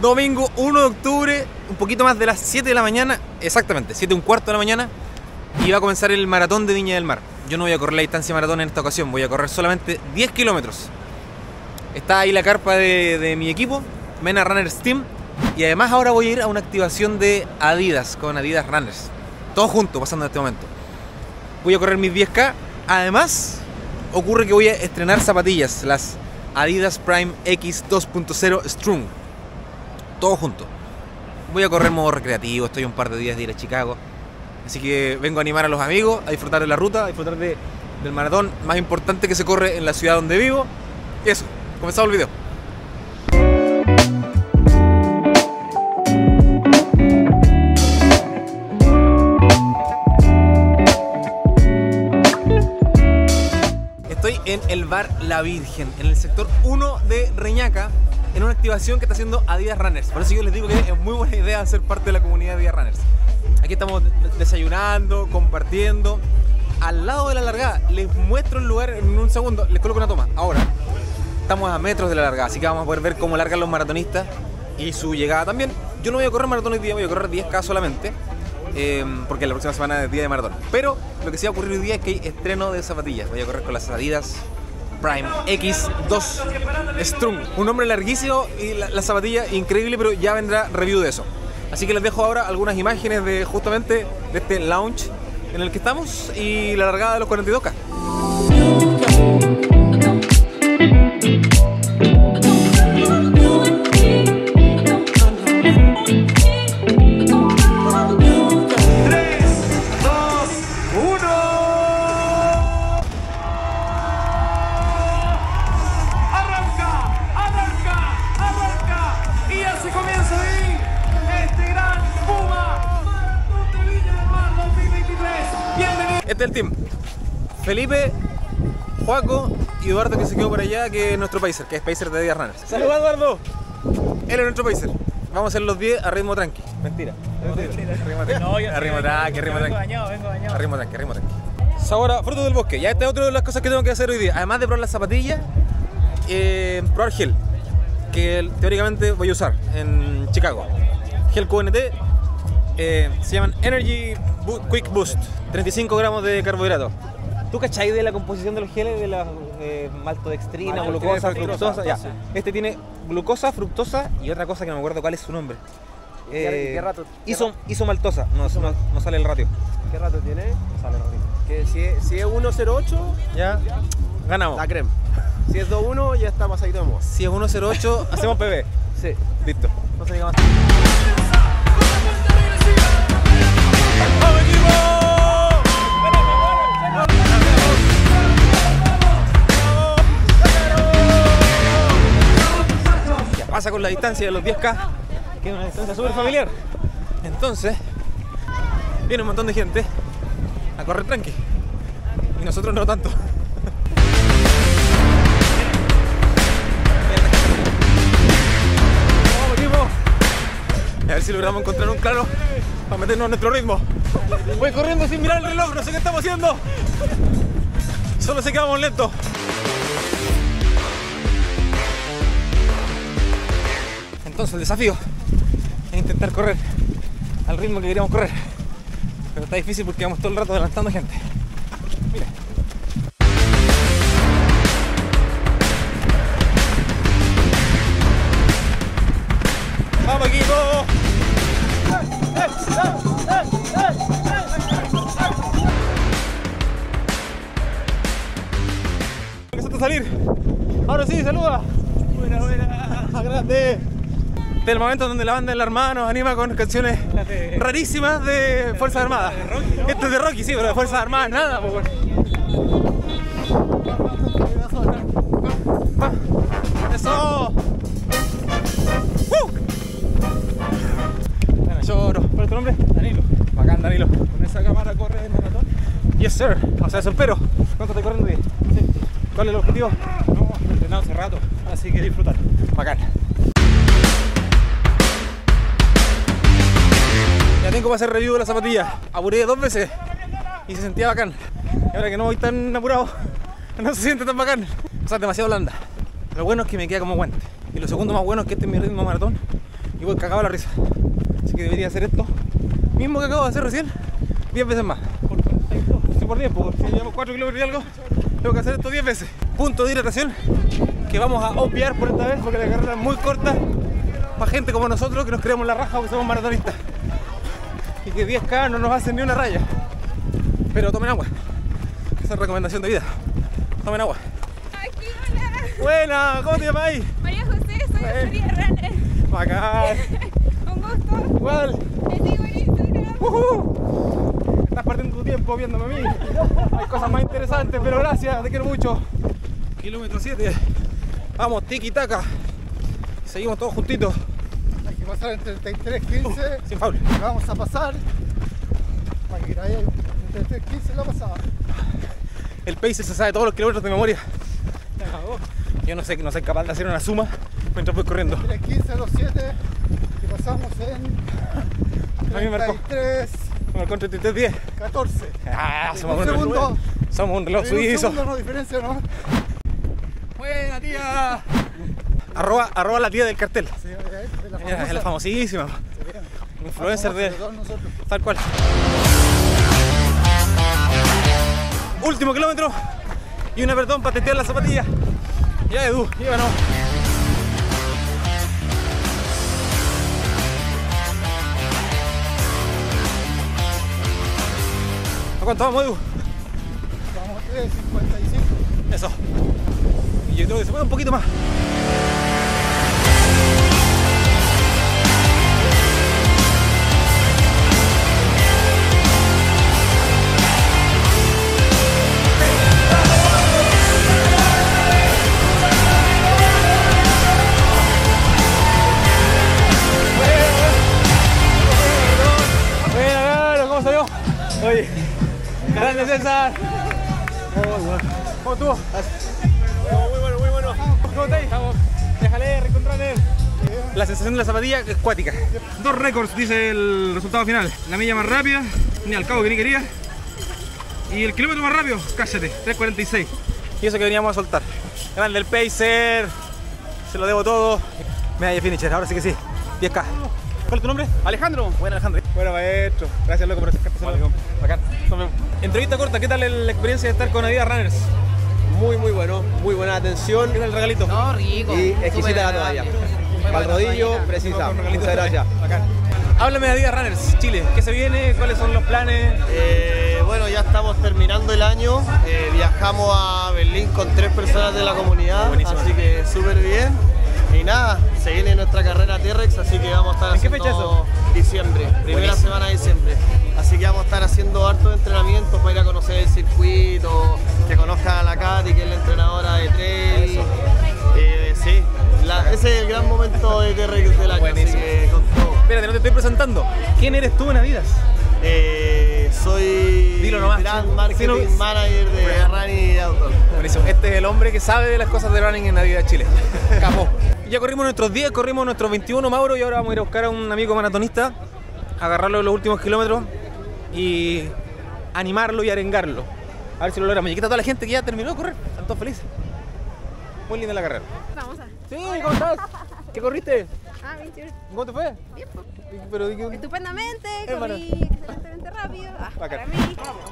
Domingo 1 de octubre, un poquito más de las 7 de la mañana, exactamente, 7 un cuarto de la mañana, y va a comenzar el maratón de Viña del Mar. Yo no voy a correr la distancia maratón en esta ocasión, voy a correr solamente 10 kilómetros. Está ahí la carpa de, de mi equipo, Mena Runners Team, y además ahora voy a ir a una activación de Adidas con Adidas Runners. Todo junto, pasando en este momento. Voy a correr mis 10K. Además, ocurre que voy a estrenar zapatillas, las Adidas Prime X 2.0 Strung. Todo junto. Voy a correr modo recreativo, estoy un par de días de ir a Chicago. Así que vengo a animar a los amigos, a disfrutar de la ruta, a disfrutar de- del maratón más importante que se corre en la ciudad donde vivo. Y eso, comenzamos el video. Estoy en el bar La Virgen, en el sector 1 de Reñaca, en una activación que está haciendo Adidas Runners. Por eso yo les digo que es muy buena idea ser parte de la comunidad de Adidas Runners. Aquí estamos de- desayunando, compartiendo. Al lado de la largada, les muestro el lugar en un segundo, les coloco una toma. Ahora, estamos a metros de la largada, así que vamos a poder ver cómo largan los maratonistas y su llegada también. Yo no voy a correr maratón hoy día, voy a correr 10K solamente, eh, porque la próxima semana es día de maratón. Pero lo que sí va a ocurrir hoy día es que hay estreno de zapatillas. Voy a correr con las Adidas Prime X2 Strung. Un nombre larguísimo y la, la zapatilla increíble, pero ya vendrá review de eso. Así que les dejo ahora algunas imágenes de justamente de este lounge en el que estamos y la largada de los 42K. Eduardo que se quedó por allá, que es nuestro pacer, que es pacer de Díaz Runners. ¡Saludos Eduardo! Él es nuestro pacer. Vamos a hacer los 10 a ritmo tranqui. Mentira. Ritmo tranqui. a ritmo tranqui, a ritmo tranqui. bañado, vengo bañado. Tranqui, a ritmo tranqui. Ahora, fruto del bosque. Ya esta es otra de las cosas que tengo que hacer hoy día. Además de probar las zapatillas, eh, probar gel. Que teóricamente voy a usar en Chicago. Gel QNT. eh, se llaman Energy Bu- Quick Boost. 35 gramos de carbohidratos. ¿Tú cachai de la composición de los geles? De la eh, maltodextrina, glucosa, fructosa, fructosa. Ya. sí. Este tiene glucosa, fructosa y otra cosa que no me acuerdo cuál es su nombre. qué- qué rato- qué iso, isomaltosa. No, no, no sale el ratio. ¿Qué rato tiene? Que si es, si es 108, Ya. Ganamos. la crema. Si es 21, ya está pasadito de moda. Si es 108, hacemos PB. Sí. Listo. No se diga más. La distancia de los 10K, que es una distancia súper familiar. Entonces, viene un montón de gente a correr tranqui. Y nosotros no tanto. A ver si logramos encontrar un claro para meternos a nuestro ritmo. Voy corriendo sin mirar el reloj, no sé qué estamos haciendo. Solo sé que vamos lentos. Entonces el desafío es intentar correr al ritmo que queríamos correr. Pero está difícil porque vamos todo el rato adelantando gente. Este es el momento donde la banda de la Armada nos anima con canciones rarísimas de Fuerzas Armadas. Esto es de Rocky, sí, pero de Fuerzas Armadas nada. pues, bueno. Va. ¡Eso! ¡Uh! Lloro. ¿Cuál es tu nombre? Danilo. Bacán, Danilo. ¿Con esa cámara corre el maratón? Yes, sir. O sea, soltero. ¿Cuánto te corriendo hoy? ¿Cuál es el objetivo? No, he entrenado hace rato, así que disfrutar. Bacán. Tengo para hacer review de la zapatilla. Apuré dos veces y se sentía bacán. Y ahora que no voy tan apurado, no se siente tan bacán. O sea, demasiado blanda. Lo bueno es que me queda como guante. Y lo segundo más bueno es que este es mi ritmo maratón. y voy cagado a la risa. Así que debería hacer esto mismo que acabo de hacer recién, 10 veces más. Sí, por 10, pues si llevamos 4 kilómetros y algo, tengo que hacer esto 10 veces. Punto de hidratación que vamos a obviar por esta vez porque la carrera es muy corta para gente como nosotros que nos creemos la raja porque somos maratonistas. Que 10K no nos hacen ni una raya. Pero tomen agua. Esa es recomendación de vida. Tomen agua. Aquí, hola. Buena, ¿cómo te llamas ahí? María José, soy Eh. María Runner. Bacán. Un gusto. Igual. Te sigo en Instagram. Ujú. Estás perdiendo tu tiempo viéndome a mí. Hay cosas más interesantes, pero gracias, te quiero mucho. Kilómetro 7. Vamos, tiki taka. Seguimos todos juntitos, pasar en 33.15 sin faul. vamos a pasar para que ahí en 33.15 la pasada. El pace se sabe todos los kilómetros de memoria. Yo no sé, no soy capaz de hacer una suma mientras voy corriendo. 33.15 los 7 y pasamos en A mí me marcó. 33 Me marcó en 33.10. 14. Ah, somos Un segundo. reloj. Somos un reloj Hay un suizo. segundo, no diferencia, ¿no? Buena tía. Arroba, arroba la tía del cartel. Sí, la es la famosísima. Influencer de. Tal cual. Último kilómetro. Y un apretón para testear la zapatilla. Ya, Edu, llévanos. ¿A cuánto vamos, Edu? Vamos 3.55. Eso. Y yo creo que se puede un poquito más. Grande César. ¿Cómo estuvo? Muy bueno, muy bueno. ¿Cómo estáis? Estamos. Déjale, reencontrarle. La sensación de la zapatilla es cuática. Dos récords, dice el resultado final. La milla más rápida, ni al cabo que ni quería. Y el kilómetro más rápido, cállate, 3.46. Y eso que veníamos a soltar. Grande el pacer. Se lo debo todo. Medalla finisher, ahora sí que sí. 10K. ¿Cuál es tu nombre? Alejandro. Buen Alejandro. Bueno, maestro. Gracias, loco, por acercarte. Vale. Entrevista corta, ¿qué tal la experiencia de estar con Adidas Runners? Muy, muy bueno. Muy buena atención. ¿Qué tal el regalito? No, rico. Y exquisita la toalla. Para el rodillo, precisa. Muchas gracias. Bacán. Háblame de Adidas Runners, Chile. ¿Qué se viene? ¿Cuáles son los planes? Eh, bueno, ya estamos terminando el año. Eh, viajamos a Berlín con tres personas de la comunidad, Buenísimo. así que súper bien. Y nada, se viene nuestra carrera T-Rex, así que vamos a estar ¿En qué fecha eso? Diciembre, primera Buenísimo. semana de diciembre. Así que vamos a estar haciendo hartos entrenamientos para ir a conocer el circuito, que conozcan a la Katy, que es la entrenadora de trail. Eh, sí, la- ese es el gran momento de T-Rex del año, Buenísimo. así que con todo. Espérate, no te estoy presentando. ¿Quién eres tú en Adidas? Eh, soy Dilo nomás. Brand Marketing Sí, no- Manager de. Running Outdoor. Buenísimo. Este es el hombre que sabe de las cosas de running en Adidas Chile. Capo. Ya corrimos nuestros 10, corrimos nuestros 21, Mauro, y ahora vamos a ir a buscar a un amigo maratonista, agarrarlo en los últimos kilómetros y animarlo y arengarlo. A ver si lo logramos. Y aquí está toda la gente que ya terminó de correr. Están todos felices. Muy linda la carrera. Vamos a. Sí, ¿cómo estás? ¿Qué corriste? Ah, 21. ¿Cómo te fue? Bien. Pero, ¿de qué- Estupendamente, corrí excelentemente rápido. Ah, para mí.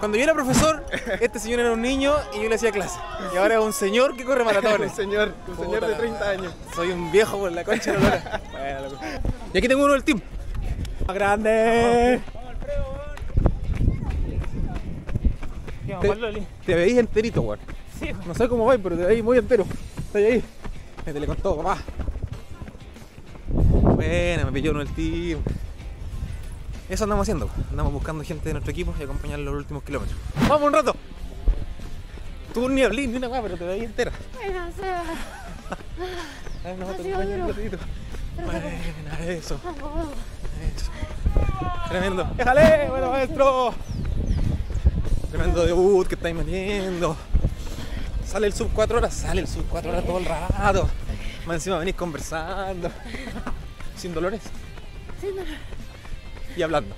Cuando yo era profesor, este señor era un niño y yo le hacía clase. Y ahora es un señor que corre maratones. Un señor, un señor de la 30 años. Soy un viejo por la concha de la lora. Bueno, loco. Y aquí tengo uno del team. ¡Más grande! Te, te veis enterito, weón. No sé cómo vais, pero te veis muy entero. Estoy ahí. Métele con todo, papá. Buena, me pilló uno del team. Eso andamos haciendo. Andamos buscando gente de nuestro equipo y acompañarlos los últimos kilómetros. ¡Vamos un rato! Tú ni hablé ni una weá, pero te veis entera. Bueno, A ver, nos va a acompañar un ratito. Eso. oh, Eso. Tremendo. ¡Déjale! ¡Bueno, maestro! Tremendo debut que estáis metiendo. Sale el sub 4 horas, sale el sub 4 horas todo el rato. Más encima venís conversando. Sin dolores. Sin dolor. Y hablando.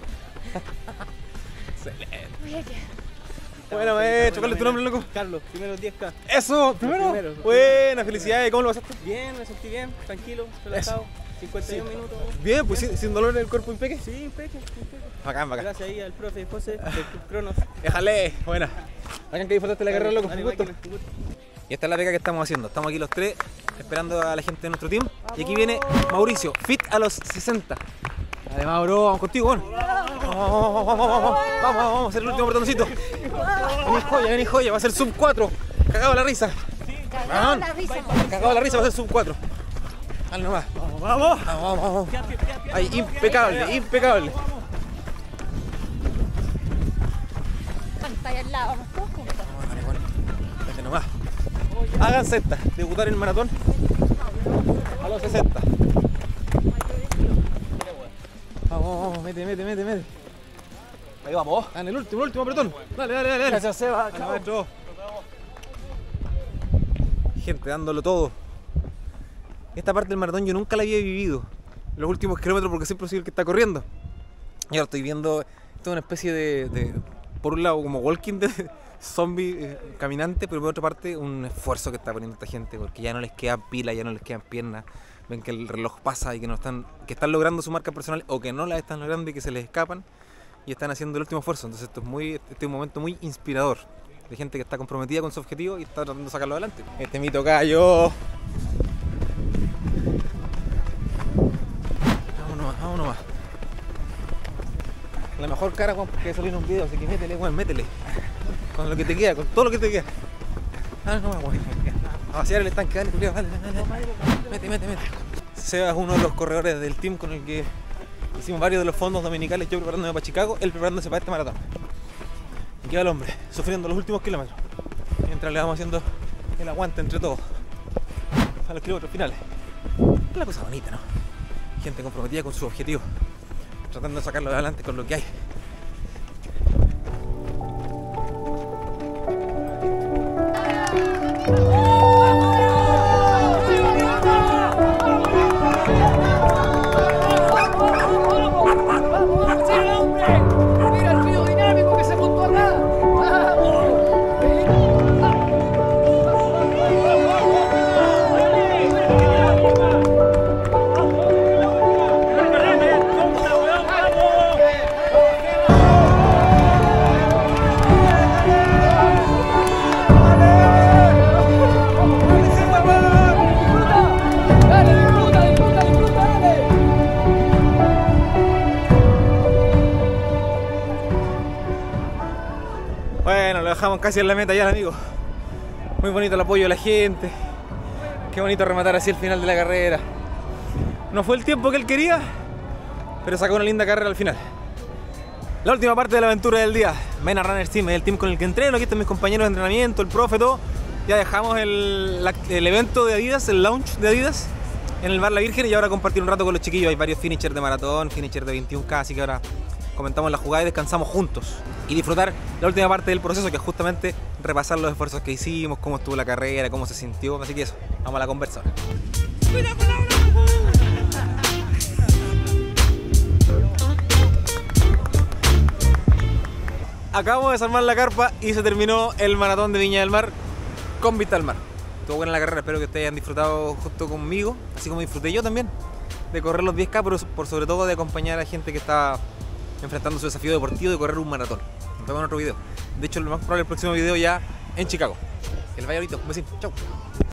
Excelente. Oye, que- Bueno, maestro, ¿cuál es tu nombre, loco? Carlos, primero 10K. Eso, primero. primero. Buena, felicidades. ¿Cómo lo pasaste? Bien, me sentí bien, tranquilo, relajado. 51 minutos. Bien, pues sin, sin dolor en el cuerpo impeque. Sí, impeque, impeque. Bacán, bacán. Gracias ahí al profe José del Club Cronos. Déjale, buena. Bacán que disfrutaste la carrera, loco. Dale, Un gusto. máquina, un gusto. Y esta es la pega que estamos haciendo. Estamos aquí los tres esperando a la gente de nuestro team. Y aquí viene Mauricio, fit a los 60. Dale, Mauro, vamos contigo, bueno. Vamos, vamos, vamos, vamos, vamos, vamos, vamos a hacer el último botoncito. Vení joya, vení joya, va a ser sub 4. Cagado la risa. Cagado la risa. Cagado la risa, va a ser sub 4. Dale nomás. Vamos, vamos. Vamos, vamos, vamos. Ahí, impecable, impecable. Pantalla al lado, vamos todos juntos. Vamos, dale, bueno. Dale nomás. Hagan sexta, debutar en maratón a los 60. Vamos, vamos, mete, mete, mete, mete. Ahí vamos. Dale, el último, el último apretón. Dale, dale, dale. Gracias, Seba. Chao. Gente dándolo todo. Esta parte del maratón yo nunca la había vivido. Los últimos kilómetros porque siempre soy el que está corriendo. Y ahora estoy viendo esto es una especie de, de- por un lado como walking de zombie eh, caminante, pero por otra parte un esfuerzo que está poniendo esta gente porque ya no les queda pila, ya no les quedan piernas. Ven que el reloj pasa y que no están que están logrando su marca personal o que no la están logrando y que se les escapan y están haciendo el último esfuerzo. Entonces esto es muy este es un momento muy inspirador de gente que está comprometida con su objetivo y está tratando de sacarlo adelante. Este mi tocayo. Vámonos, vámonos más. La mejor cara, Juan, porque salir en un video, así que métele, Juan, métele. Con lo que te queda, con todo lo que te queda. Ah, no. A vaciar el estanque, dale, culiao, dale, dale, dale. Mete, mete, mete. Seba es uno de los corredores del team con el que hicimos varios de los fondos dominicales, yo preparándome para Chicago, él preparándose para este maratón. Y queda el hombre, sufriendo los últimos kilómetros. Mientras le vamos haciendo el aguante entre todos. A los kilómetros finales. Es la cosa bonita, ¿no? Gente comprometida con su objetivo. Tratando de sacarlo adelante con lo que hay. Casi en la meta ya, amigo. Muy bonito el apoyo de la gente. Qué bonito rematar así el final de la carrera. No fue el tiempo que él quería, pero sacó una linda carrera al final. La última parte de la aventura del día. Mena Runners Team el team con el que entreno. Aquí están mis compañeros de entrenamiento, el profe, todo. Ya dejamos el, el evento de Adidas, el launch de Adidas, en el Bar La Virgen y ahora compartir un rato con los chiquillos. Hay varios finishers de maratón, finisher de 21K, así que ahora comentamos la jugada y descansamos juntos. Y disfrutar la última parte del proceso, que es justamente repasar los esfuerzos que hicimos, cómo estuvo la carrera, cómo se sintió. Así que eso, vamos a la conversa. Acabamos de desarmar la carpa y se terminó el maratón de Viña del Mar con vista al mar. Estuvo buena la carrera, espero que ustedes hayan disfrutado justo conmigo, así como disfruté yo también, de correr los 10K, pero por sobre todo de acompañar a gente que está enfrentando su desafío deportivo de correr un maratón. Nos vemos en otro video. De hecho, lo más probable el próximo video ya en Chicago. El ahorita, un besito, chau.